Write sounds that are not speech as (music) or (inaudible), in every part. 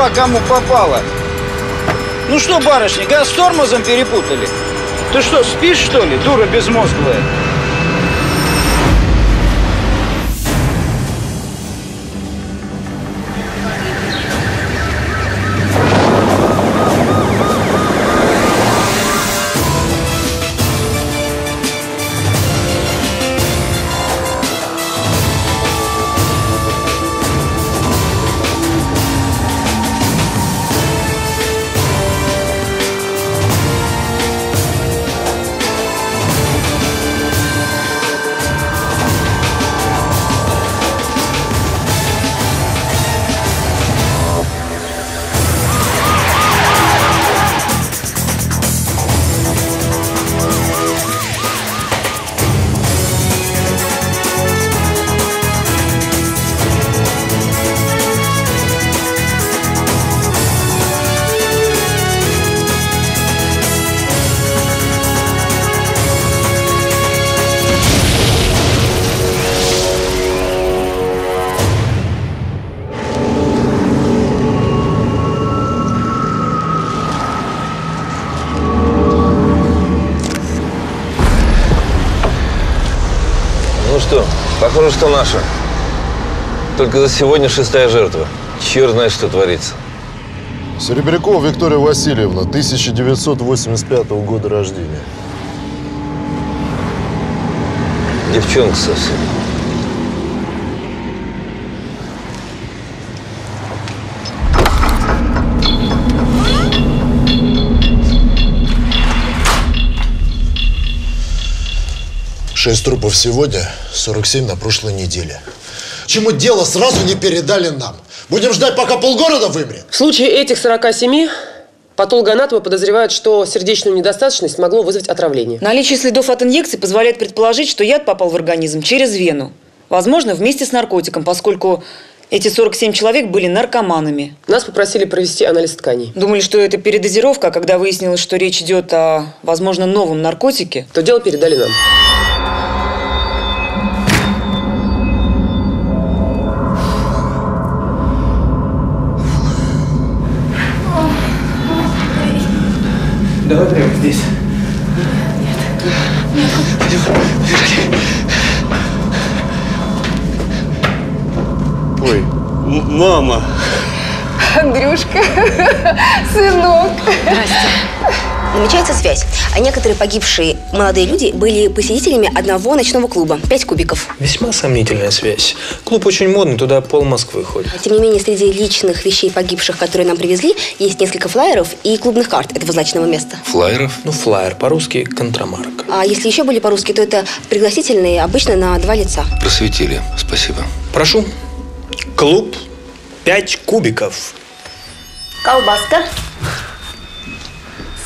Права кому попало. Ну что, барышня, газ с тормозом перепутали? Ты что, спишь, что ли, дура безмозглая? Похоже, что наша. Только за сегодня шестая жертва. Черт знает, что творится. Серебрякова Виктория Васильевна, 1985 года рождения. Девчонка совсем. Шесть трупов сегодня, 47 на прошлой неделе. Чему дело сразу не передали нам? Будем ждать, пока полгорода вымрет? В случае этих 47 патологоанатомы подозревают, что сердечную недостаточность могло вызвать отравление. Наличие следов от инъекции позволяет предположить, что яд попал в организм через вену. Возможно, вместе с наркотиком, поскольку эти 47 человек были наркоманами. Нас попросили провести анализ тканей. Думали, что это передозировка, а когда выяснилось, что речь идет о, возможно, новом наркотике, То дело передали нам. Давай прямо здесь. Ой, Мама. Андрюшка, (laughs) сынок. Намечается связь. А некоторые погибшие молодые люди были посетителями одного ночного клуба. Пять кубиков. Весьма сомнительная связь. Клуб очень модный, туда пол Москвы ходит. Тем не менее, среди личных вещей погибших, которые нам привезли, есть несколько флайеров и клубных карт этого злачного места. Флайеров? Ну, флайер, по-русски контрамарка. А если еще были по-русски, то это пригласительные, обычно на два лица. Просветили. Спасибо. Прошу. Клуб «Пять кубиков». Колбаска.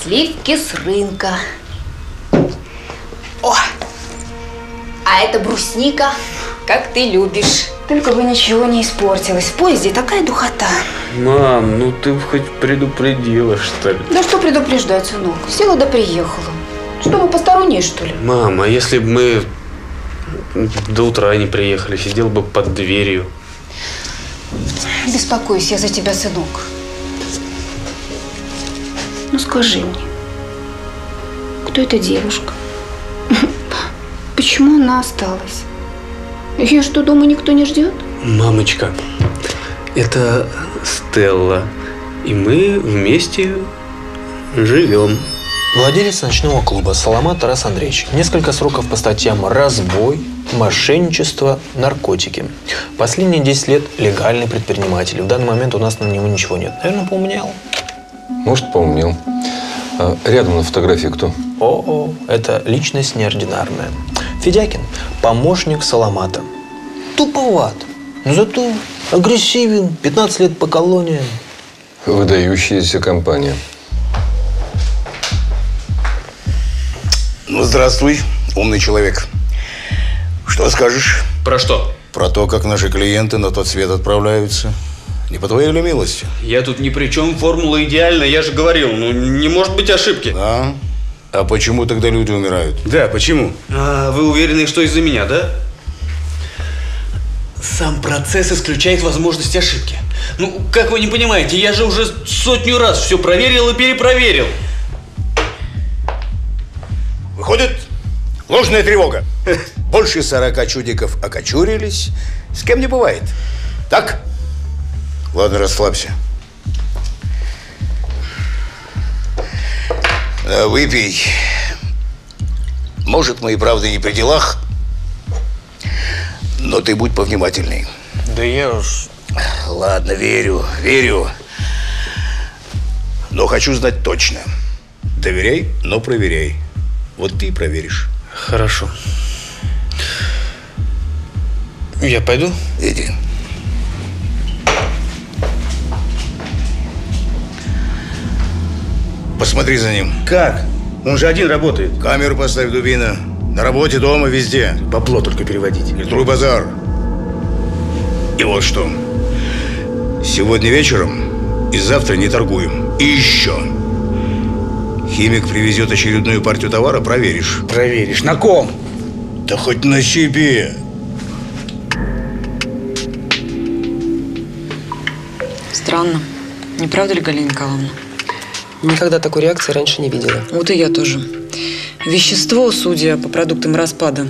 Сливки с рынка. О! А это брусника, как ты любишь. Только бы ничего не испортилось. В поезде такая духота. Мам, ну ты хоть предупредила, что ли? Да что предупреждать, сынок? Села да приехала. Что, мы посторонние, что ли? Мам, а если бы мы до утра не приехали, сидел бы под дверью? Беспокойся я за тебя, сынок. Ну скажи мне, кто эта девушка? (laughs) Почему она осталась? Ее что, дома никто не ждет? Мамочка, это Стелла. И мы вместе живем. Владелец ночного клуба Саламат Тарас Андреевич. Несколько сроков по статьям «Разбой», «Мошенничество», «Наркотики». Последние 10 лет легальный предприниматель. В данный момент у нас на него ничего нет. Наверное, поумнял. Может, поумнел. А рядом на фотографии кто? О, это личность неординарная. Федякин – помощник Саламата. Туповат, но зато агрессивен, 15 лет по колониям. Выдающаяся компания. Ну, здравствуй, умный человек. Что скажешь? Про что? Про то, как наши клиенты на тот свет отправляются. Не по твоей ли милости? Я тут ни при чем, формула идеальна, я же говорил, ну не может быть ошибки. Да. А почему тогда люди умирают? Да, почему? А, вы уверены, что из-за меня, да? Сам процесс исключает возможность ошибки. Ну, как вы не понимаете, я же уже сотню раз все проверил и перепроверил. Выходит, ложная тревога. (laughs) Больше сорока чудиков окочурились. С кем не бывает. Так? Ладно, расслабься. Да, выпей. Может, мы и правда не при делах, но ты будь повнимательней. Да я уж... Ладно, верю, верю. Но хочу знать точно. Доверяй, но проверяй. Вот ты и проверишь. Хорошо. Я пойду? Иди. Посмотри за ним. Как? Он же один работает. Камеру поставь, дубина. На работе, дома, везде. Бабло только переводить. Фильтруй базар. И вот что. Сегодня вечером и завтра не торгуем. И еще. Химик привезет очередную партию товара, проверишь. Проверишь. На ком? Да хоть на себе. Странно. Не правда ли, Галина Николаевна? Никогда такой реакции раньше не видела. Вот и я тоже. Вещество, судя по продуктам распада,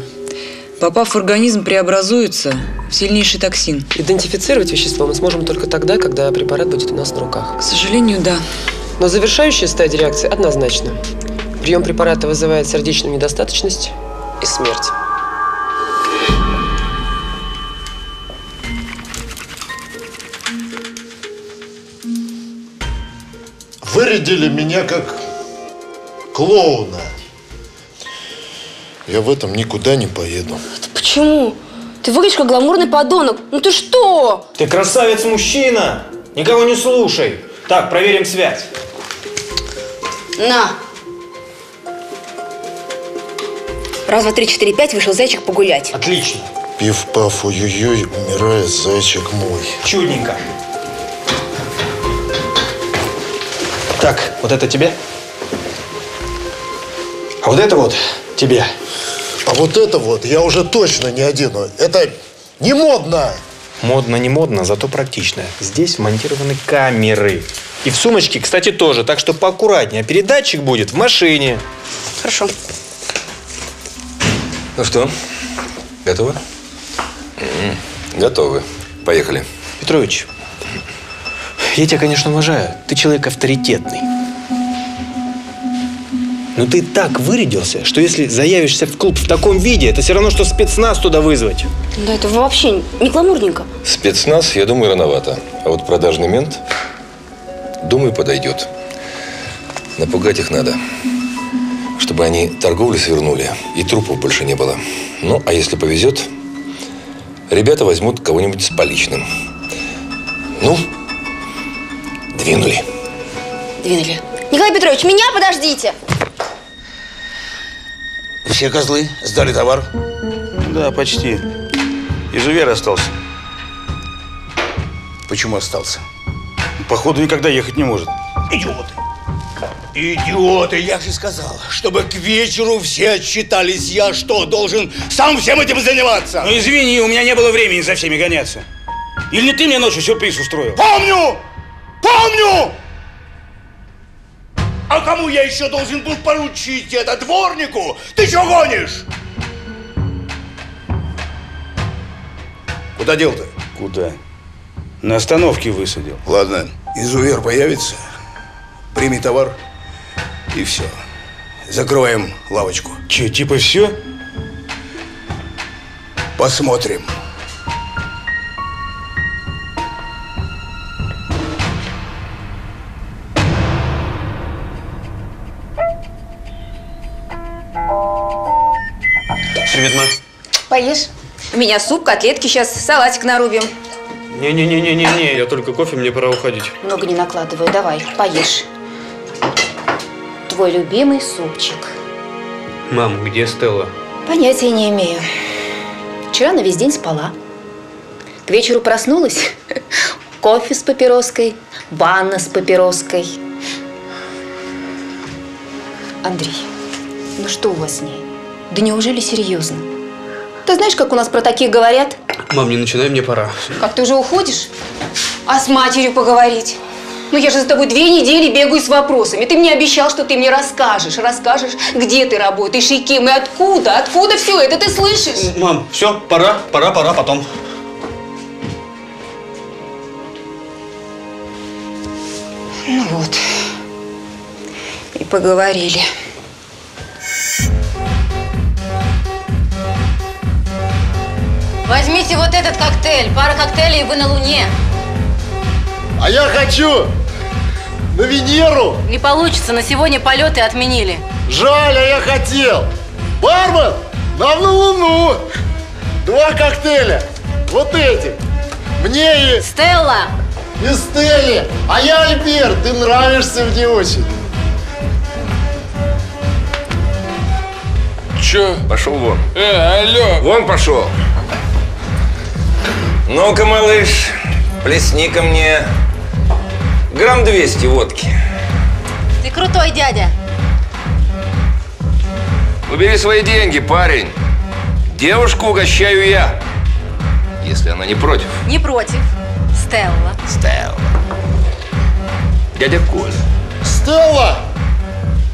попав в организм, преобразуется в сильнейший токсин. Идентифицировать вещество мы сможем только тогда, когда препарат будет у нас на руках. К сожалению, да. Но завершающая стадия реакции однозначно. Прием препарата вызывает сердечную недостаточность и смерть. Вырядили меня как клоуна. Я в этом никуда не поеду. Почему? Ты выглядишь как гламурный подонок. Ну ты что? Ты красавец-мужчина! Никого не слушай. Так, проверим связь. На. Раз, два, три, четыре, пять вышел зайчик погулять. Отлично. Пиф-паф, ой-ой-ой, умирает зайчик мой. Чудненько. Вот это тебе. А вот это вот тебе. А вот это вот я уже точно не одену. Это не модно. Модно, не модно, зато практично. Здесь вмонтированы камеры. И в сумочке, кстати, тоже. Так что поаккуратнее. А передатчик будет в машине. Хорошо. Ну что, готовы? М, Готовы. Поехали. Петрович, я тебя, конечно, уважаю. Ты человек авторитетный. Но ты так вырядился, что если заявишься в клуб в таком виде, это все равно, что спецназ туда вызвать. Да это вообще не гламурненько. Спецназ, я думаю, рановато. А вот продажный мент, думаю, подойдет. Напугать их надо. Чтобы они торговлю свернули и трупов больше не было. Ну, а если повезет, ребята возьмут кого-нибудь с поличным. Ну, двинули. Двинули. Николай Петрович, меня подождите. Все козлы сдали товар. Да, почти. Изувер остался. Почему остался? Походу, никогда ехать не может. Идиоты. Идиоты, я же сказал, чтобы к вечеру все отчитались. Я что, должен сам всем этим заниматься? Ну извини, у меня не было времени за всеми гоняться. Или не ты мне ночью сюрприз устроил? Помню! Помню! А кому я еще должен был поручить это? Дворнику? Ты что гонишь? Куда дел-то? Куда? На остановке высадил. Ладно, изувер появится, прими товар и все. Закрываем лавочку. Че, типа все? Посмотрим. Поешь? У меня суп, котлетки, сейчас салатик нарубим. Не-не-не-не-не, я только кофе, мне пора уходить. Много не накладываю, давай, поешь. Твой любимый супчик. Мам, где Стелла? Понятия не имею. Вчера на весь день спала. К вечеру проснулась. (laughs) Кофе с папироской, ванна с папироской. Андрей, Ну что у вас с ней? Да неужели серьезно? Ты знаешь, как у нас про таких говорят? Мам, не начинай, мне пора. Как ты уже уходишь? А с матерью поговорить? Ну я же за тобой две недели бегаю с вопросами. Ты мне обещал, что ты мне расскажешь. Расскажешь, где ты работаешь и кем, и откуда. Откуда все это, ты слышишь? Мам, все, пора, пора, пора, потом. Ну вот. И поговорили. Возьмите вот этот коктейль. Пара коктейлей, и вы на Луне. А я хочу на Венеру. Не получится, на сегодня полеты отменили. Жаль, а я хотел. Бармен, нам на Луну. Два коктейля. Вот эти. Мне и... Стелла! И Стелле. А я Альберт. Ты нравишься мне очень. Че? Пошел вон. Э, алло. Вон пошел. Ну-ка, малыш, плесни ко мне грамм 200 водки. Ты крутой дядя. Убери свои деньги, парень. Девушку угощаю я, если она не против. Не против. Стелла. Стелла. Дядя Коля. Стелла,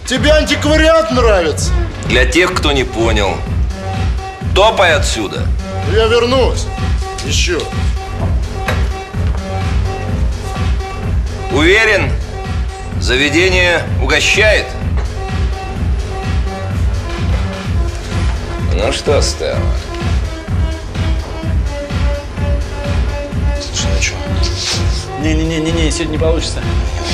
тебе антиквариат нравится? Для тех, кто не понял. Топай отсюда. Я вернусь. Еще. Уверен, заведение угощает. Ну что, Стелла? Слушай, ну что? Не-не-не-не, сегодня не получится.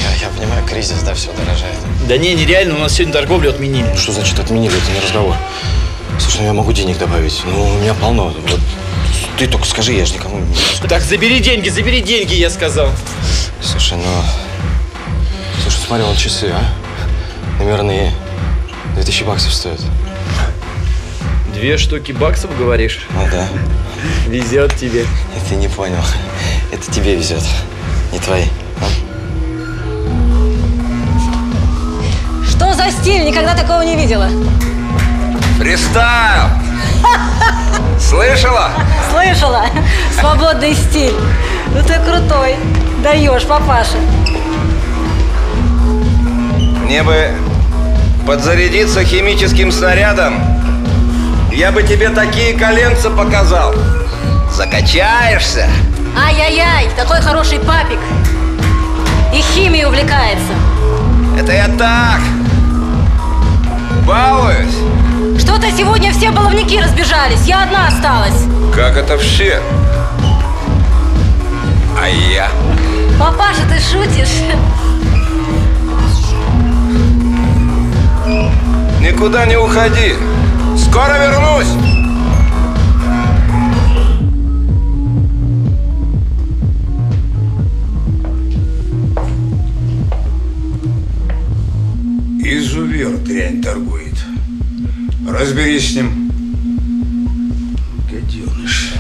Я, я понимаю, кризис, да, все дорожает. Да не, нереально, у нас сегодня торговлю отменили. Что значит отменили? Это не разговор. Слушай, ну я могу денег добавить. Ну, у меня полно. Вот ты только скажи, я же никому не... Так, забери деньги, забери деньги, я сказал. Слушай, ну... Слушай, смотри, вот часы, а? Номерные. 2000 баксов стоят. Две штуки баксов, говоришь? Ну да. Везет тебе. Ты не понял. Это тебе везет. Не твои. а? Что за стиль? Никогда такого не видела. Фристайл! (laughs) Слышала? Слышала? Свободный стиль. Ну ты крутой. Даешь, папаша. Мне бы подзарядиться химическим снарядом. Я бы тебе такие коленца показал. Закачаешься. Ай-яй-яй, такой хороший папик. И химией увлекается. Это я так. Балуюсь. Что-то сегодня все баловники разбежались. Я одна осталась. Как это все? А я? Папаша, ты шутишь? Никуда не уходи. Скоро вернусь. Изувер дрянь торгует. Разберись с ним. Гаденыш.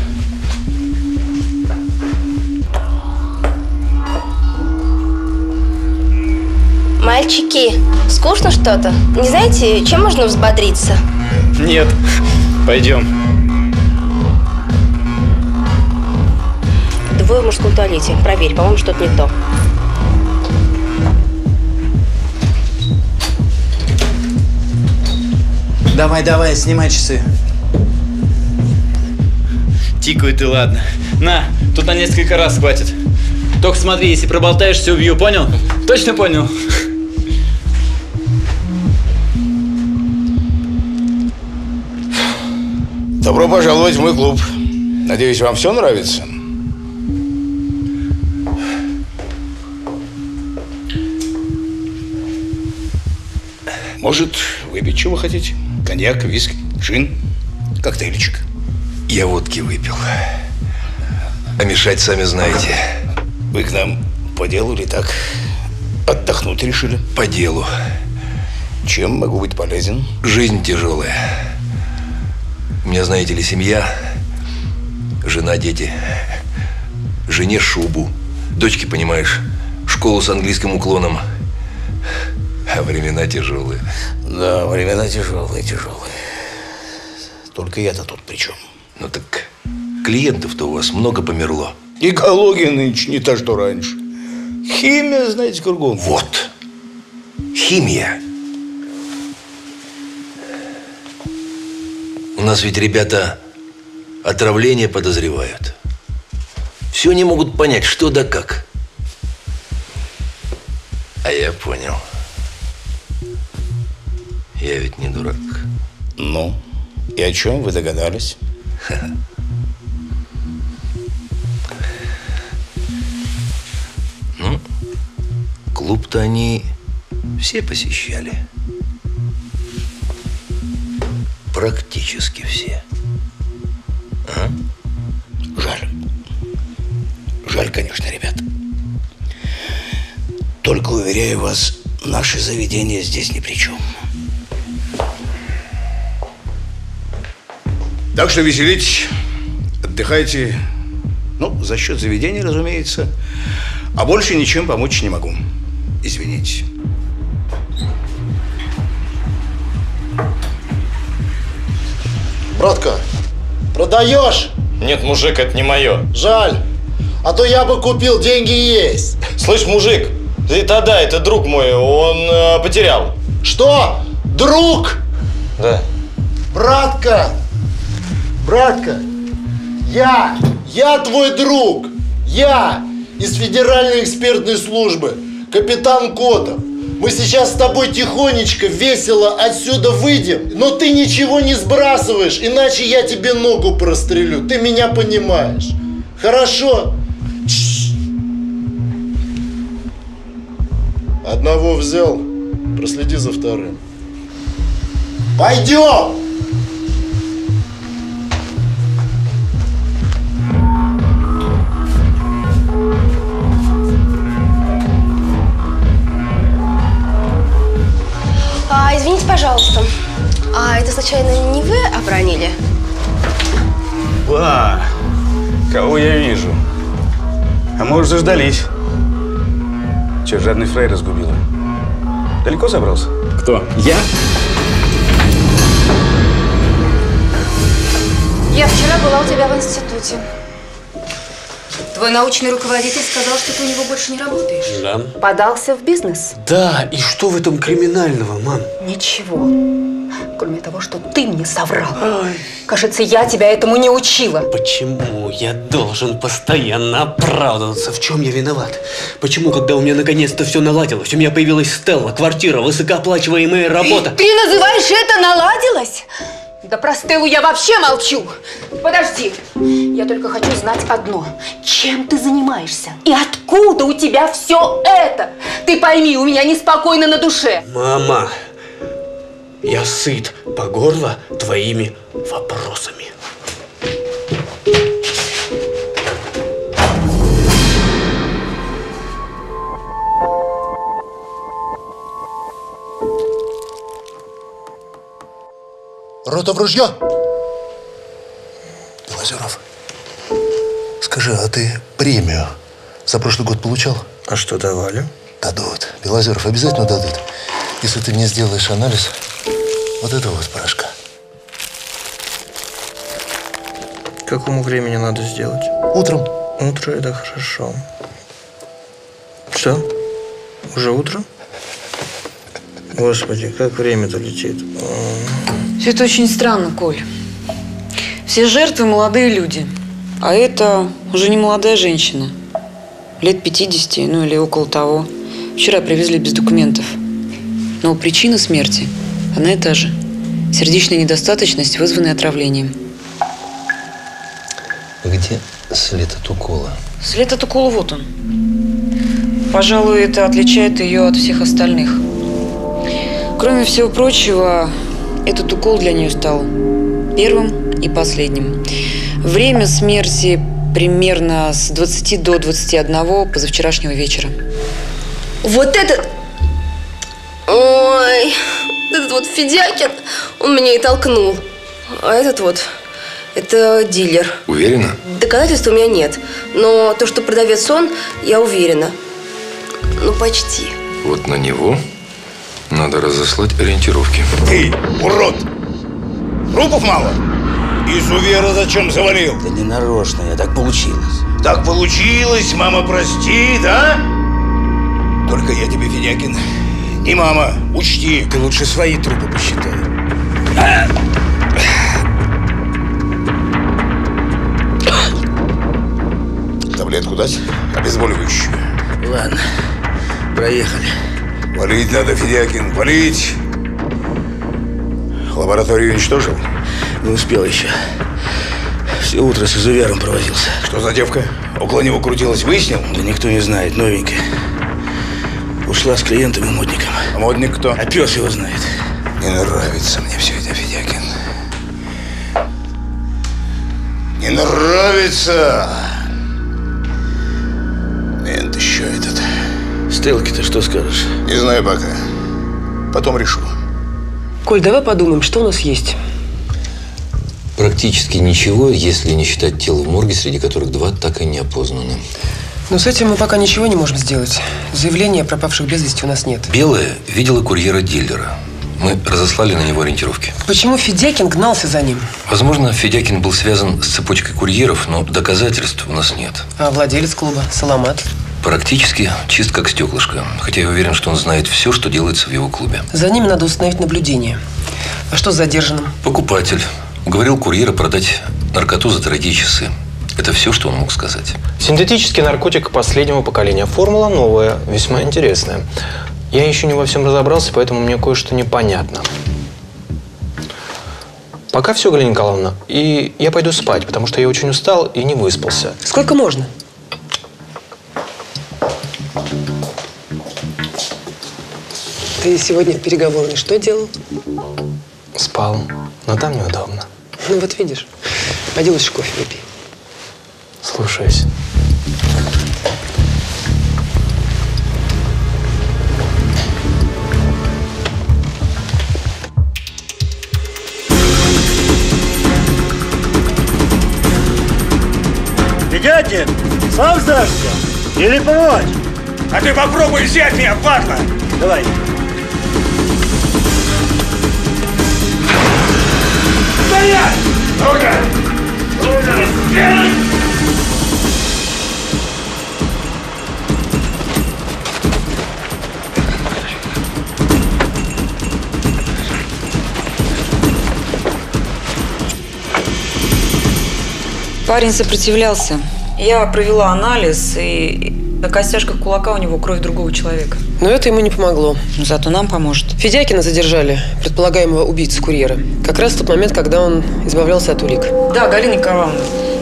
Мальчики, скучно что-то? Не знаете, чем можно взбодриться? Нет. Пойдем. Двое в мужском туалете. Проверь, по-моему, что-то не то. Давай, давай, снимай часы. Тикают и ладно. На, тут на несколько раз хватит. Только смотри, если проболтаешь, все убью, понял? Точно понял? Добро пожаловать в мой клуб. Надеюсь, вам все нравится? Может, выпить чего хотите? Коньяк, виски, джин, коктейльчик. Я водки выпил. А мешать сами знаете. Вы к нам по делу или так отдохнуть решили? По делу. Чем могу быть полезен? Жизнь тяжелая. У меня, знаете ли, семья, жена, дети. Жене шубу. Дочке, понимаешь, школу с английским уклоном. Времена тяжелые. Да, времена тяжелые, тяжелые. Только я-то тут при чем? Ну так клиентов-то у вас много померло. Экология нынче не та, что раньше. Химия, знаете, кругом. Вот. Химия. У нас ведь ребята отравление подозревают. Все не могут понять, что да как. А я понял. Я ведь не дурак. Ну, и о чем вы догадались? Ну, клуб-то они все посещали. Практически все. А? Жаль. Жаль, конечно, ребят. Только, уверяю вас, наше заведение здесь ни при чем. Так что веселитесь, отдыхайте. Ну, за счет заведения, разумеется. А больше ничем помочь не могу. Извините. Братка, продаешь? Нет, мужик, это не мое. Жаль. А то я бы купил, деньги есть. Слышь, мужик, ты тогда, это друг мой, он э, потерял. Что? Друг? Да. Братка! Братка! Я! Я твой друг! Я! Из Федеральной экспертной службы. Капитан Котов. Мы сейчас с тобой тихонечко, весело отсюда выйдем, но ты ничего не сбрасываешь, иначе я тебе ногу прострелю. Ты меня понимаешь. Хорошо? Чш. Одного взял, проследи за вторым. Пойдем! Случайно не вы обронили? Ба, кого я вижу? А может, заждались? Че, жадный фрей разгубила? Далеко забрался? Кто? Я? Я вчера была у тебя в институте. Твой научный руководитель сказал, что ты у него больше не работаешь. Да. Подался в бизнес. Да, и что в этом криминального, мам? Ничего. Кроме того, что ты мне соврал. Кажется, я тебя этому не учила. Почему я должен постоянно оправдываться? В чем я виноват? Почему, когда у меня наконец-то все наладилось, у меня появилась Стелла, квартира, высокооплачиваемая работа? Ты называешь это наладилось? Да про Стеллу я вообще молчу. Подожди. Я только хочу знать одно. Чем ты занимаешься? И откуда у тебя все это? Ты пойми, у меня неспокойно на душе. Мама, я сыт по горло твоими вопросами. Рота в ружье! Белозеров, скажи, а ты премию за прошлый год получал? А что давали? Дадут. Белозеров обязательно дадут. Если ты мне сделаешь анализ вот этого вот порошка. К какому времени надо сделать? Утром. Утро это хорошо. Что? Уже утро? Господи, как время-то летит. Все это очень странно, Коль. Все жертвы молодые люди. А это уже не молодая женщина. Лет 50, ну или около того. Вчера привезли без документов. Но причина смерти одна и та же. Сердечная недостаточность, вызванная отравлением. Где след от укола? След от укола вот он. Пожалуй, это отличает ее от всех остальных. Кроме всего прочего, этот укол для нее стал первым и последним. Время смерти примерно с 20 до 21 позавчерашнего вечера. Вот этот... Ой, этот вот Федякин, он меня и толкнул. А этот вот, это дилер. Уверена? Доказательств у меня нет. Но то, что продавец он, я уверена. Ну, почти. Вот на него Надо разослать ориентировки. Эй, урод! Трупов мало? Изувера зачем завалил? Да не нарочно, я так получилось. Так получилось, мама, прости, да? Только я тебе, Федякин, не мама, учти. Ты лучше свои трупы посчитай. Таблетку дать? Обезболивающую. Ладно, проехали. Валить надо, Федякин, валить. Лабораторию уничтожил? Не успел еще. Все утро с изувером провозился. Что за девка? Около него крутилась, выяснил? Да никто не знает, новенькая. Ушла с клиентом и модником. А модник кто? А пес его знает. Не нравится мне все это, Федякин. Не нравится. Мент еще этот. Стелки, ты что скажешь? Не знаю пока. Потом решу. Коль, давай подумаем, что у нас есть. Практически ничего, если не считать тел в морге, среди которых два так и не опознаны. Но с этим мы пока ничего не можем сделать. Заявления о пропавших без вести у нас нет. Белая видела курьера-дилера. Мы разослали на него ориентировки. Почему Федякин гнался за ним? Возможно, Федякин был связан с цепочкой курьеров, но доказательств у нас нет. А владелец клуба Саламат? Практически чист как стеклышко. Хотя я уверен, что он знает все, что делается в его клубе. За ними надо установить наблюдение. А что с задержанным? Покупатель уговорил курьера продать наркоту за дорогие часы. Это все, что он мог сказать. Синтетический наркотик последнего поколения. Формула новая, весьма интересная. Я еще не во всем разобрался, поэтому мне кое-что непонятно. Пока все, Галина Николаевна. И я пойду спать, потому что я очень устал и не выспался. Сколько можно? Ты сегодня переговорный что делал? Спал, но там неудобно. Ну вот видишь. Пойди лучше кофе выпей. Слушаюсь. Ведятин, сам сдашься? Или прочь? А ты попробуй взять меня, падла! Давай. Стоять! Ну-ка! Ну-ка, Парень сопротивлялся. Я провела анализ, и на костяшках кулака у него кровь другого человека. Но это ему не помогло. Зато нам поможет. Федякина задержали, предполагаемого убийцу курьера. Как раз в тот момент, когда он избавлялся от улик. Да, Галина Николаевна,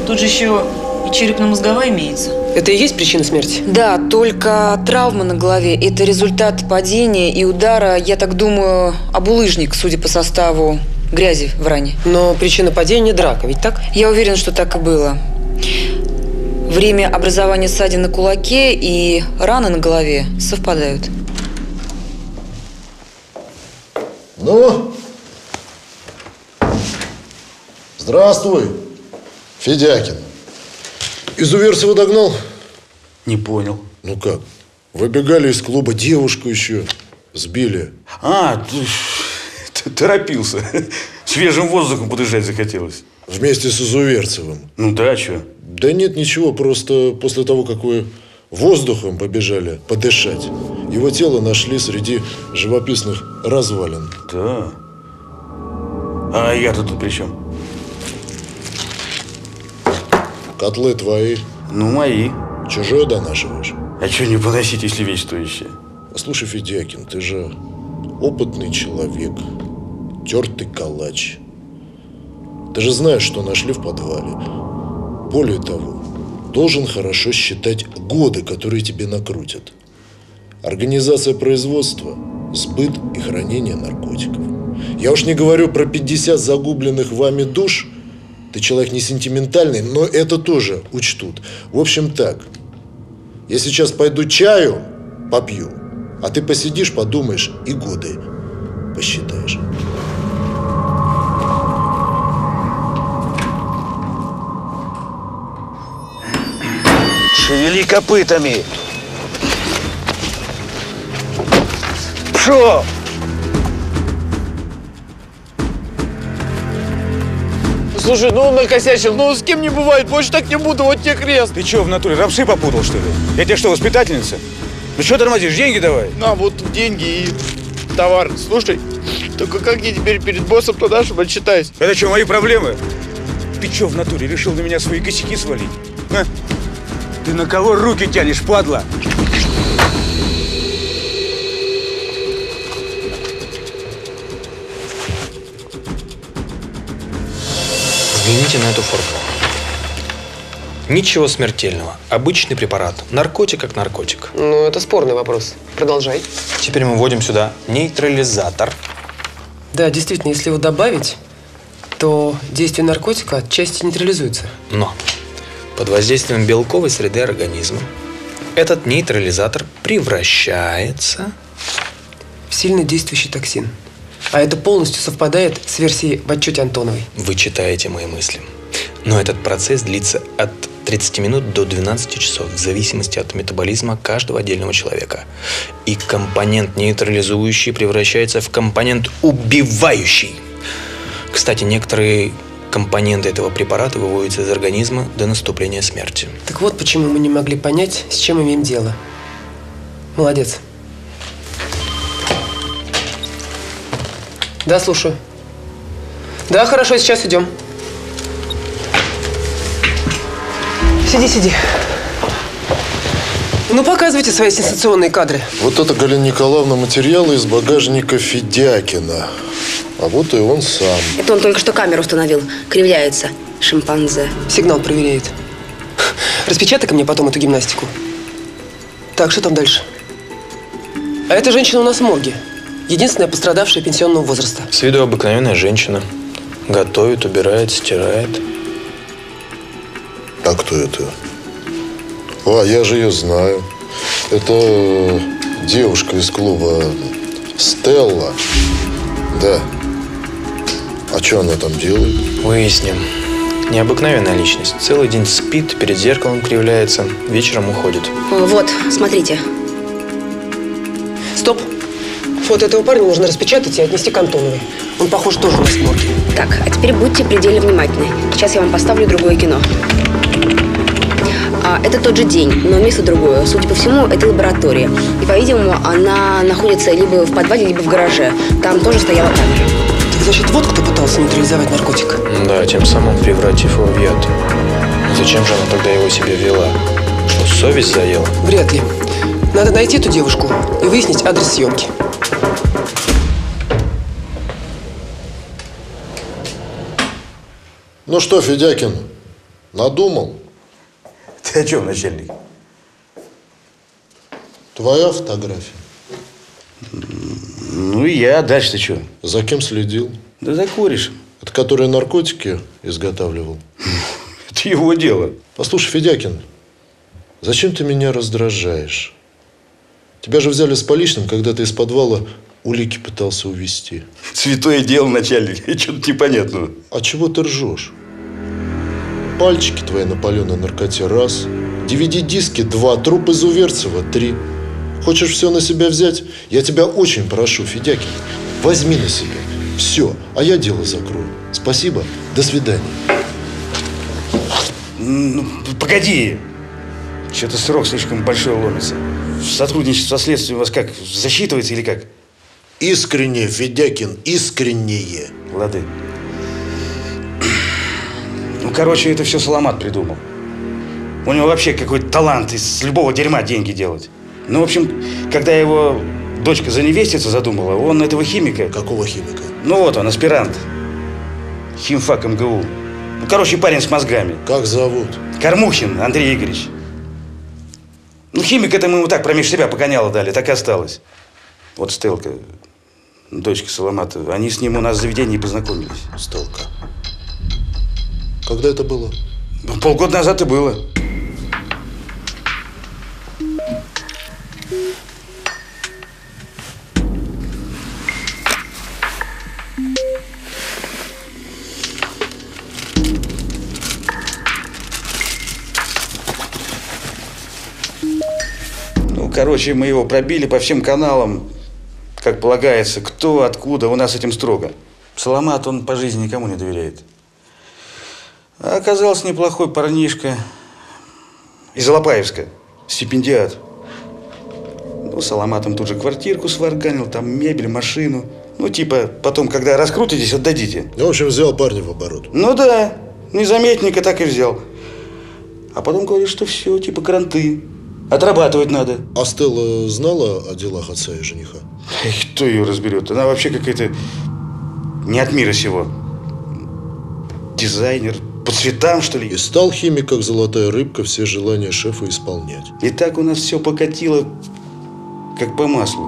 тут же еще и черепно-мозговая имеется. Это и есть причина смерти? Да, только травма на голове – это результат падения и удара, я так думаю, об улыжник, судя по составу грязи в ране. Но причина падения – драка, ведь так? Я уверена, что так и было. Время образования ссадин на кулаке и раны на голове совпадают. Ну? Здравствуй, Федякин. Изуверцева догнал? Не понял. Ну как? Выбегали из клуба, девушку еще сбили. А, ты (laughs) торопился. (laughs) Свежим воздухом подышать захотелось. Вместе с Изуверцевым. Ну да, а что? Да нет, ничего, просто после того, как вы воздухом побежали подышать, его тело нашли среди живописных развалин. Да. А я-то тут при чем? Котлы твои. Ну, мои. Чужое донашиваешь. А что не поносить, если вещь стоящая? Слушай, Федякин, ты же опытный человек, тертый калач. Ты же знаешь, что нашли в подвале. Более того, должен хорошо считать годы, которые тебе накрутят. Организация производства, сбыт и хранение наркотиков. Я уж не говорю про 50 загубленных вами душ. Ты человек не сентиментальный, но это тоже учтут. В общем так, я сейчас пойду чаю попью, а ты посидишь, подумаешь и годы посчитаешь. Шевели копытами. Пшел! Слушай, ну он накосячил, ну с кем не бывает, больше так не буду, вот тебе крест. Ты что, в натуре, рабсы попутал, что ли? Я тебе что, воспитательница? Ну что тормозишь, деньги давай. На, вот деньги и товар. Слушай, только как я теперь перед боссом тогда, чтобы отчитаюсь? Это что, мои проблемы? Ты что в натуре, решил на меня свои косяки свалить? А? Ты на кого руки тянешь, падла? Взгляните на эту формулу. Ничего смертельного. Обычный препарат. Наркотик как наркотик. Ну, это спорный вопрос. Продолжай. Теперь мы вводим сюда нейтрализатор. Да, действительно, если его добавить, то действие наркотика отчасти нейтрализуется. Но под воздействием белковой среды организма этот нейтрализатор превращается в сильно действующий токсин. А это полностью совпадает с версией в отчете Антоновой. Вы читаете мои мысли. Но этот процесс длится от 30 минут до 12 часов, в зависимости от метаболизма каждого отдельного человека. И компонент нейтрализующий превращается в компонент убивающий. Кстати, некоторые компоненты этого препарата выводятся из организма до наступления смерти. Так вот, почему мы не могли понять, с чем имеем дело. Молодец. Да, слушаю. Да, хорошо, сейчас идем. Сиди, сиди. Ну, показывайте свои сенсационные кадры. Вот это, Галина Николаевна, материалы из багажника Федякина. А вот и он сам. Это он только что камеру установил. Кривляется. Шимпанзе. Сигнал проверяет. Распечатай-ка мне потом эту гимнастику. Так, что там дальше? А эта женщина у нас в морге. Единственная пострадавшая пенсионного возраста. С виду обыкновенная женщина. Готовит, убирает, стирает. А кто это? А, я же ее знаю. Это девушка из клуба Стелла. Да. А что она там делает? Выясним. Необыкновенная личность. Целый день спит, перед зеркалом кривляется, вечером уходит. О, вот, смотрите. Стоп. Фото этого парня нужно распечатать и отнести к Антоновой. Он, похож, тоже в морге. Так, а теперь будьте предельно внимательны. Сейчас я вам поставлю другое кино. А, это тот же день, но место другое. Судя по всему, это лаборатория. И, по-видимому, она находится либо в подвале, либо в гараже. Там тоже стояла камера. Так значит, вот кто пытался нейтрализовать наркотик. Да, тем самым превратив его в яд. Зачем же она тогда его себе вела? Что, совесть заела? Вряд ли. Надо найти эту девушку и выяснить адрес съемки. Ну что, Федякин, надумал? Ты о чем, начальник? Твоя фотография. Ну и я. Дальше ты что? За кем следил? Да за корешем. Это который наркотики изготавливал? (laughs) Это его дело. Послушай, Федякин, зачем ты меня раздражаешь? Тебя же взяли с поличным, когда ты из подвала улики пытался увезти. (laughs) Святое дело, начальник. (laughs) Что-то непонятного. А чего ты ржешь? Пальчики твои на паленой наркоте – раз. DVD-диски – два. Труп изуверцева – три. Хочешь все на себя взять? Я тебя очень прошу, Федякин, возьми на себя. Все, а я дело закрою. Спасибо, до свидания. Ну, погоди. Что-то срок слишком большой ломится. Сотрудничество со следствием у вас как, засчитывается или как? Искренне, Федякин, искреннее. Лады. Короче, это все Соломат придумал. У него вообще какой-то талант из любого дерьма деньги делать. Ну, в общем, когда его дочка за невестицу задумала, он этого химика... Какого химика? Ну, вот он, аспирант. Химфак МГУ. Ну, короче, парень с мозгами. Как зовут? Кормухин Андрей Игоревич. Ну, химик это мы ему так промеж себя погоняло дали, так и осталось. Вот Стелка, дочка Соломата, они с ним у нас в заведении познакомились. Стелка. Когда это было? Ну, полгода назад и было. Ну, короче, мы его пробили по всем каналам, как полагается, кто, откуда, у нас этим строго. Соломат, он по жизни никому не доверяет. А оказался неплохой парнишка. Из Алапаевска. Стипендиат. Ну, с Аламатом тут же квартирку сварганил, там мебель, машину. Ну, типа, потом, когда раскрутитесь, отдадите. Ну, в общем, взял парня в оборот. Ну да, незаметненько так и взял. А потом говорит, что все, типа кранты. Отрабатывать надо. А Стелла знала о делах отца и жениха? Эх, Кто ее разберет? Она вообще какая-то не от мира сего. Дизайнер, по цветам, что ли? И стал химик, как золотая рыбка, все желания шефа исполнять. И так у нас все покатило, как по маслу.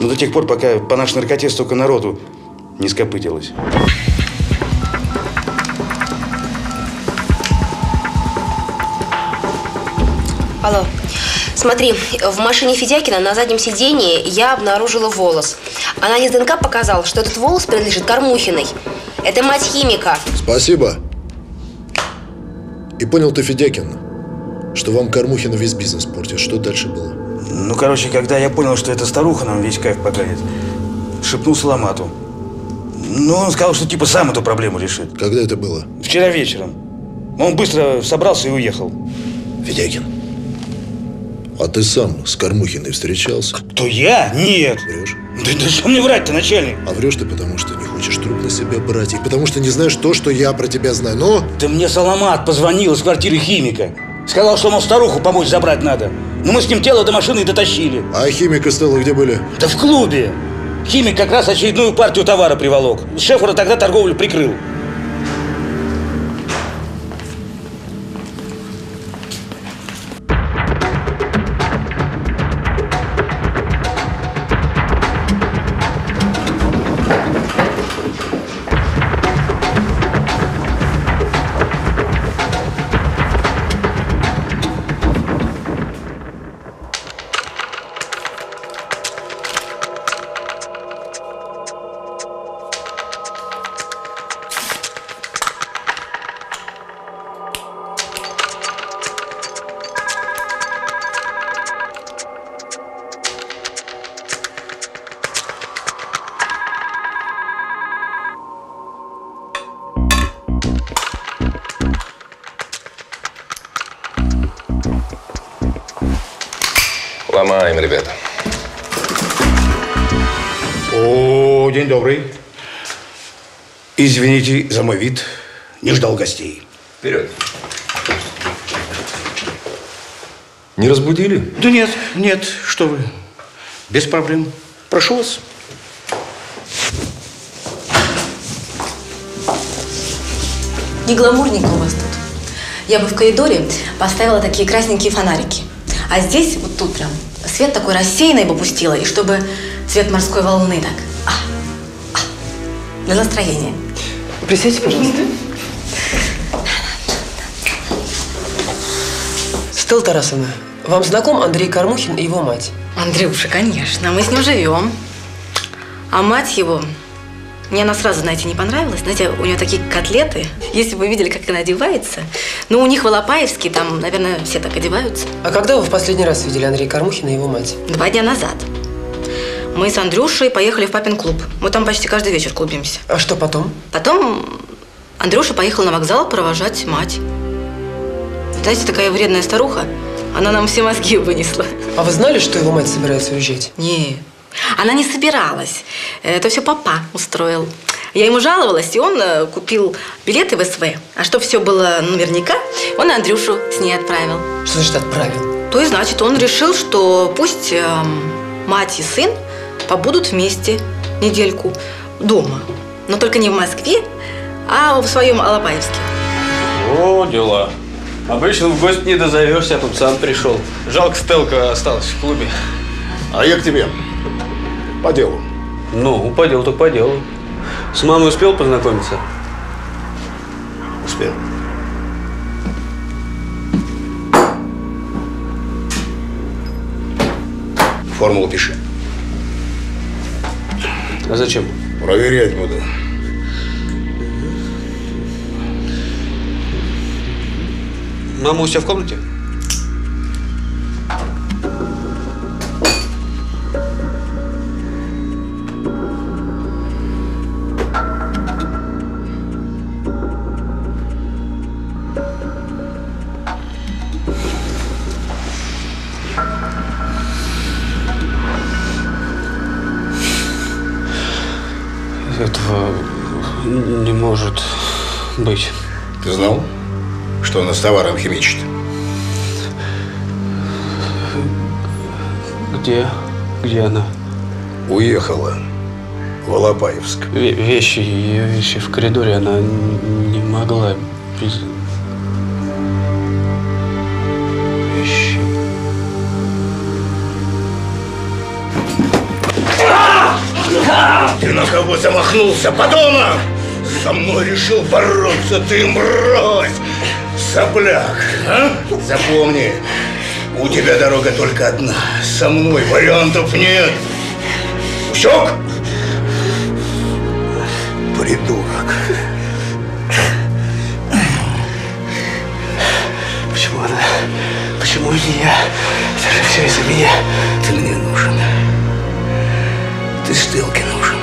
Ну, до тех пор, пока по нашей наркоте столько народу не скопытилось. Алло. Смотри, в машине Федякина на заднем сидении я обнаружила волос. Анализ ДНК показал, что этот волос принадлежит Кормухиной. Это мать химика. Спасибо. И понял ты, Федякин, что вам Кормухина весь бизнес портит. Что дальше было? Ну, короче, когда я понял, что эта старуха нам весь кайф поганит, шепнул Саламату. Ну, он сказал, что типа сам эту проблему решит. Когда это было? Вчера вечером. Он быстро собрался и уехал. Федякин, а ты сам с Кормухиной встречался? Кто я? Нет. Врешь? Да, да что мне врать-то, начальник? А врешь ты потому, что не хочешь труп на себя брать, и потому что не знаешь то, что я про тебя знаю. Но Да мне Саламат позвонил из квартиры химика. Сказал, что, мол, старуху помочь забрать надо. Но мы с ним тело до машины и дотащили. А химик и Стелла где были? Да в клубе. Химик как раз очередную партию товара приволок. Шефура тогда торговлю прикрыл. Извините за мой вид. Не ждал гостей. Вперед. Не разбудили? Да нет, нет, что вы. Без проблем. Прошу вас. Не гламурненько у вас тут. Я бы в коридоре поставила такие красненькие фонарики. А здесь, вот тут прям, свет такой рассеянный бы пустила, и чтобы цвет морской волны так. А, а, для настроения. Присядьте, пожалуйста. Стелла Тарасовна, вам знаком Андрей Кормухин и его мать? Андрюша, конечно, мы с ним живем. А мать его, мне она сразу, знаете, не понравилась. Знаете, у нее такие котлеты. Если бы вы видели, как она одевается. Ну, у них в Алапаевске, там, наверное, все так одеваются. А когда вы в последний раз видели Андрея Кормухина и его мать? Два дня назад. Мы с Андрюшей поехали в папин клуб. Мы там почти каждый вечер клубимся. А что потом? Потом Андрюша поехал на вокзал провожать мать. Знаете, такая вредная старуха. Она нам все мозги вынесла. А вы знали, что его мать собирается уезжать? Нет. Она не собиралась. Это все папа устроил. Я ему жаловалась, и он э, купил билеты в СВ. А что все было наверняка, он Андрюшу с ней отправил. Что значит отправил? То и значит, он решил, что пусть эм, мать и сын побудут вместе недельку дома. Но только не в Москве, а в своем Алапаевске. О, дела. Обычно в гости не дозовешься, а тут сам пришел. Жалко, Стелка осталась в клубе. А я к тебе. По делу. Ну, по делу так по делу. С мамой успел познакомиться? Успел. Формулу пиши. А зачем? Проверять буду. Мама у себя в комнате? Быть. Ты знал, что она с товаром химичит? Где? Где она? Уехала в Алапаевск. Ве- Вещи, ее вещи в коридоре она не могла без... Вещи. Ты на кого замахнулся, подонок? Со мной решил бороться, ты мразь! Сопляк, а? Запомни, у тебя дорога только одна. Со мной вариантов нет. Усек? Придурок. Почему она? Почему не я? Это же все из-за меня. Ты мне нужен. Ты Стелке нужен.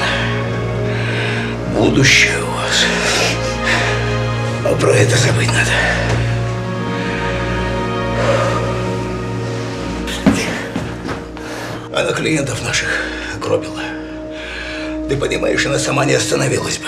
Будущее про это забыть надо. Она клиентов наших гробила. Ты понимаешь, она сама не остановилась бы.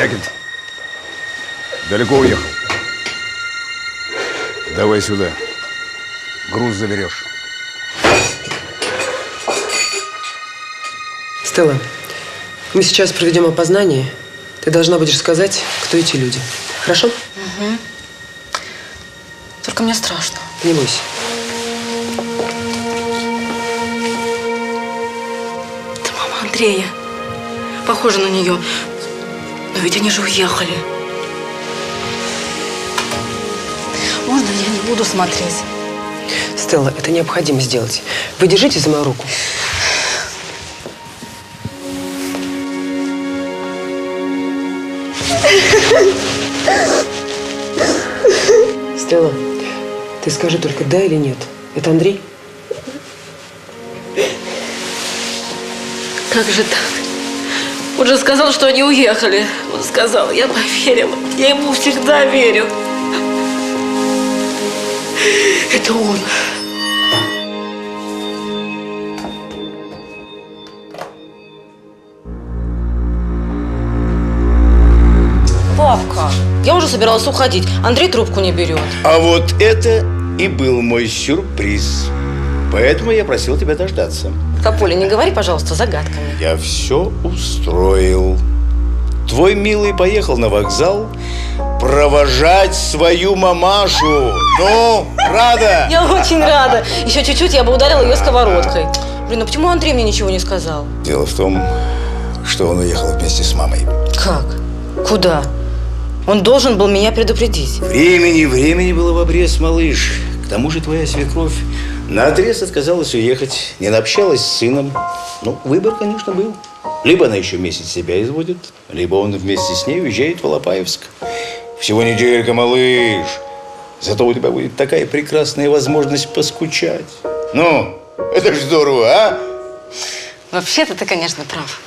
Лягин, далеко уехал? Давай сюда. Груз заберешь. Стелла, мы сейчас проведем опознание. Ты должна будешь сказать, кто эти люди. Хорошо? Угу. Только мне страшно. Не бойся. Это мама Андрея. Похоже на нее. Но ведь они же уехали. Можно я не буду смотреть? Стелла, это необходимо сделать. Вы держите за мою руку. Стелла, ты скажи только да или нет. Это Андрей? Как же так? Он же сказал, что они уехали. Он сказал, я поверила. Я ему всегда верю. Это он. Папка, я уже собиралась уходить. Андрей трубку не берет. А вот это и был мой сюрприз. Поэтому я просил тебя дождаться. Каполи, не говори, пожалуйста, загадками. Я все устроил. Твой милый поехал на вокзал провожать свою мамашу. Ну, рада? Я очень рада. Еще чуть-чуть я бы ударила ее сковородкой. Блин, ну почему Андрей мне ничего не сказал? Дело в том, что он уехал вместе с мамой. Как? Куда? Он должен был меня предупредить. Времени, времени было в обрез, малыш. К тому же твоя свекровь на отрез отказалась уехать, не наобщалась с сыном. Ну, выбор, конечно, был. Либо она еще месяц себя изводит, либо он вместе с ней уезжает в Алапаевск. Всего неделька, малыш. Зато у тебя будет такая прекрасная возможность поскучать. Ну, это ж здорово, а? Вообще-то ты, конечно, прав.